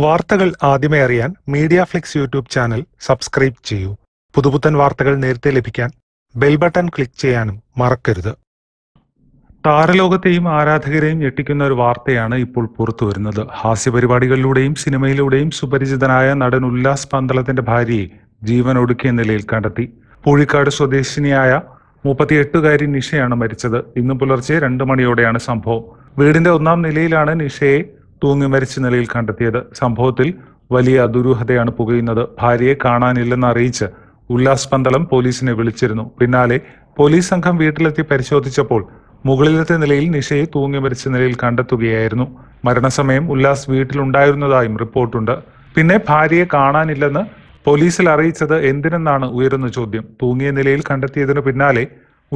വാർത്തകൾ ആദ്യമേ അറിയാൻ Media Flix YouTube channel subscribe ചെയ്യൂ. പുതുപുത്തൻ വാർത്തകൾ നേരത്തെ ലഭിക്കാൻ ബെൽ ബട്ടൺ ക്ലിക്ക് ചെയ്യാനും മറക്കരുത്. താരലോകത്തെയും ആരാധകരെയും ഞെട്ടിക്കുന്ന ഒരു വാർത്തയാണ് ഇപ്പോൾ പുറത്തു വരുന്നത്. ഹാസ്യപരിപാടികളിലൂടെയും സിനിമയിലൂടെയും സുപരിചിതനായ നടൻ ഉല്ലാസ് പന്തളത്തിന്റെ ഭാര്യയെ ജീവൻ ഒടുക്കിയ നിലയിൽ കണ്ടെത്തി. പൂഴിക്കാട് സ്വദേശിനിയായ മുപ്പത്തിയെട്ടുകാരി നിഷയാണ് മരിച്ചത്. ഇന്ന് പുലർച്ചെ രണ്ട് മണിയോടെയാണ് സംഭവം. വീടിന്റെ ഒന്നാം നിലയിലാണ് നിഷയെ തൂങ്ങി മരിച്ച നിലയിൽ കണ്ടെത്തിയത്. സംഭവത്തിൽ വലിയ ദുരൂഹതയാണ് പുകയുന്നത്. ഭാര്യയെ കാണാനില്ലെന്ന് അറിയിച്ച് ഉല്ലാസ് പന്തളം പോലീസിനെ വിളിച്ചിരുന്നു. പിന്നാലെ പോലീസ് സംഘം വീട്ടിലെത്തി പരിശോധിച്ചപ്പോൾ മുകളിലത്തെ നിലയിൽ നിഷയെ തൂങ്ങി മരിച്ച നിലയിൽ കണ്ടെത്തുകയായിരുന്നു. മരണസമയം ഉല്ലാസ് വീട്ടിലുണ്ടായിരുന്നതായും റിപ്പോർട്ടുണ്ട്. പിന്നെ ഭാര്യയെ കാണാനില്ലെന്ന് പോലീസിൽ അറിയിച്ചത് എന്തിനെന്നാണ് ഉയരുന്ന ചോദ്യം. തൂങ്ങിയ നിലയിൽ കണ്ടെത്തിയതിനു പിന്നാലെ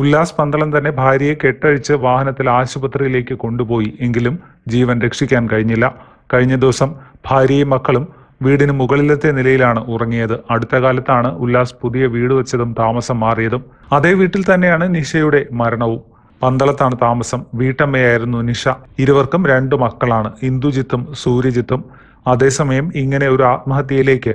ഉല്ലാസ് പന്തളം തന്നെ ഭാര്യയെ കെട്ടഴിച്ച് വാഹനത്തിൽ ആശുപത്രിയിലേക്ക് കൊണ്ടുപോയി. എങ്കിലും ജീവൻ രക്ഷിക്കാൻ കഴിഞ്ഞില്ല. കഴിഞ്ഞ ദിവസം ഭാര്യയും മക്കളും വീടിന് മുകളിലത്തെ നിലയിലാണ് ഉറങ്ങിയത്. അടുത്ത കാലത്താണ് ഉല്ലാസ് പുതിയ വീട് വെച്ചതും താമസം മാറിയതും. അതേ വീട്ടിൽ തന്നെയാണ് നിഷയുടെ മരണവും. പന്തളത്താണ് താമസം. വീട്ടമ്മയായിരുന്നു നിഷ. ഇരുവർക്കും രണ്ടു മക്കളാണ്. ഇന്ദുജിത്തും സൂര്യജിത്തും. അതേസമയം ഇങ്ങനെ ഒരു ആത്മഹത്യയിലേക്ക്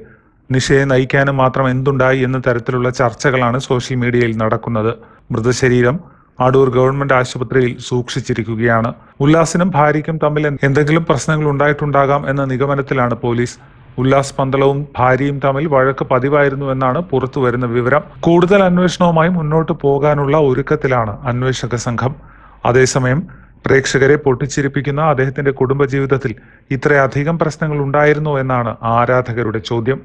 നിഷയെ നയിക്കാനും മാത്രം എന്തുണ്ടായി എന്ന തരത്തിലുള്ള ചർച്ചകളാണ് സോഷ്യൽ മീഡിയയിൽ നടക്കുന്നത്. മൃതശരീരം അടൂർ ഗവൺമെന്റ് ആശുപത്രിയിൽ സൂക്ഷിച്ചിരിക്കുകയാണ്. ഉല്ലാസിനും ഭാര്യയ്ക്കും തമ്മിൽ എന്തെങ്കിലും പ്രശ്നങ്ങൾ ഉണ്ടായിട്ടുണ്ടാകാം എന്ന നിഗമനത്തിലാണ് പോലീസ്. ഉല്ലാസ് പന്തളവും ഭാര്യയും തമ്മിൽ വഴക്ക് പതിവായിരുന്നു എന്നാണ് പുറത്തു വരുന്ന വിവരം. കൂടുതൽ അന്വേഷണവുമായി മുന്നോട്ട് പോകാനുള്ള ഒരുക്കത്തിലാണ് അന്വേഷക സംഘം. അതേസമയം പ്രേക്ഷകരെ പൊട്ടിച്ചിരിപ്പിക്കുന്ന അദ്ദേഹത്തിന്റെ കുടുംബജീവിതത്തിൽ ഇത്രയധികം പ്രശ്നങ്ങൾ ഉണ്ടായിരുന്നു എന്നാണ് ആരാധകരുടെ ചോദ്യം.